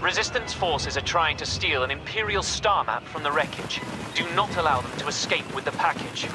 Resistance forces are trying to steal an Imperial star map from the wreckage. Do not allow them to escape with the package.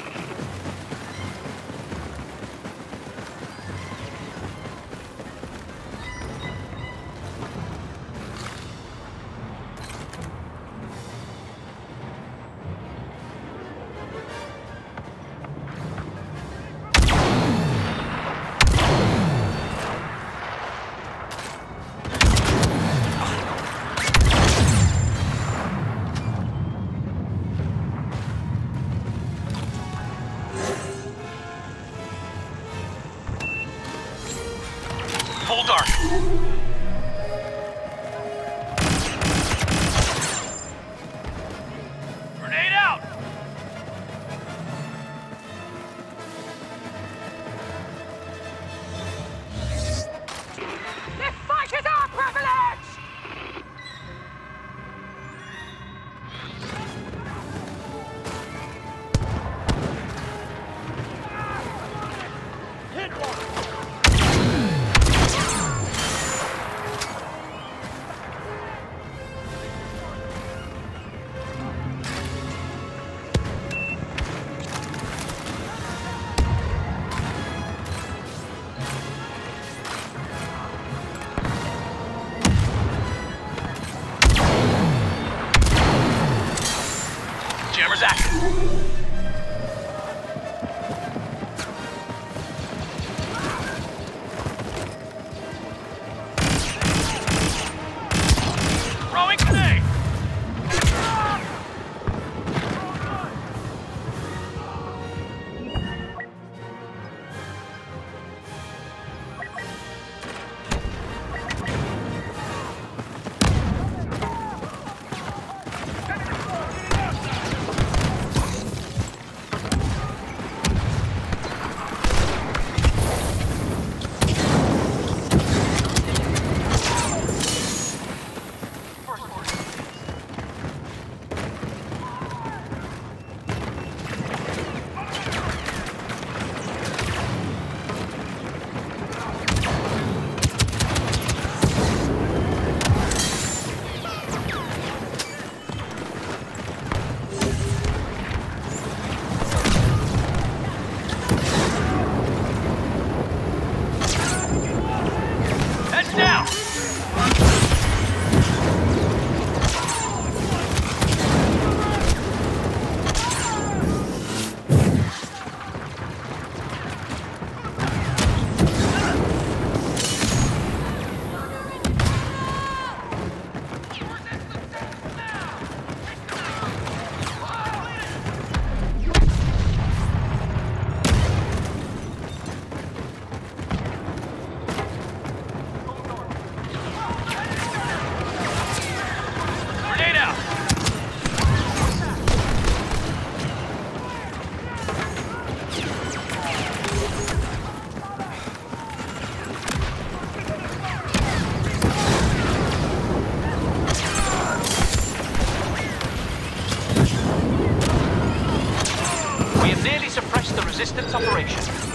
We have nearly suppressed the resistance operation.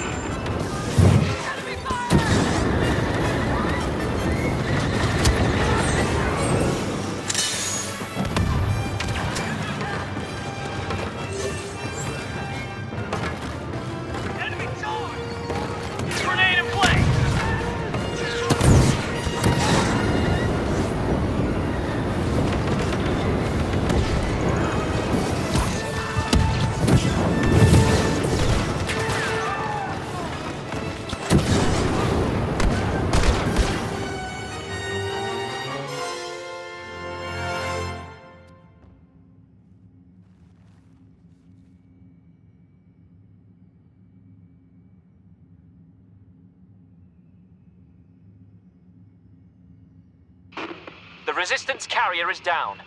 Resistance carrier is down.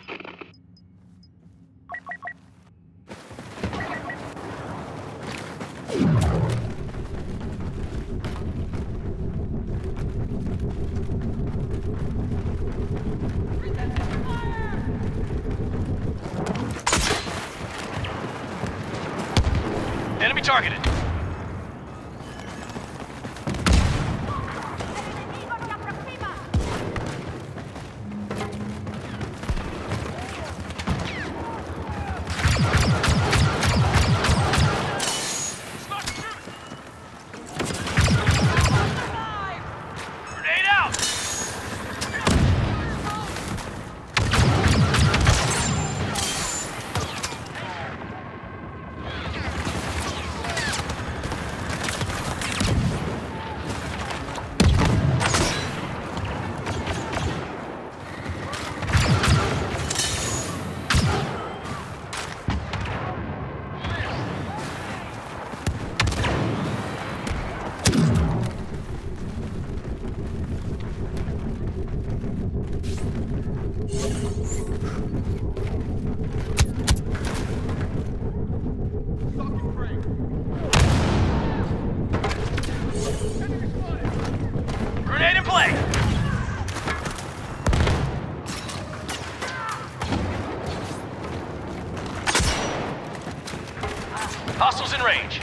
Enemy targeted. Hostiles in range.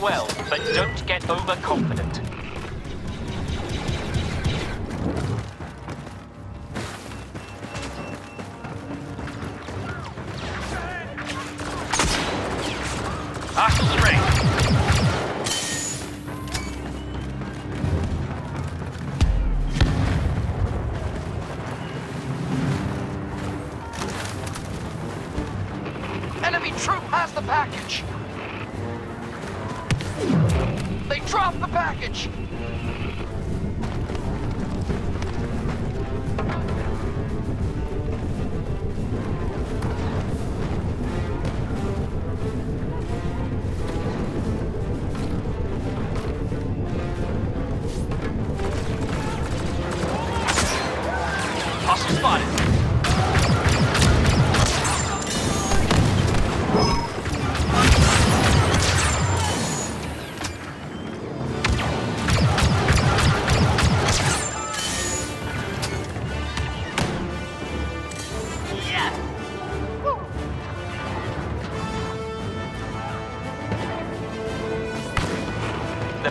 Well, but don't get overconfident. Hostiles in range. Enemy troop has the package! They dropped the package! Hostile spotted.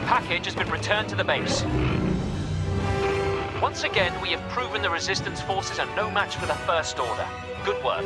Package has been returned to the base. Once again, we have proven the Resistance forces are no match for the First Order. Good work.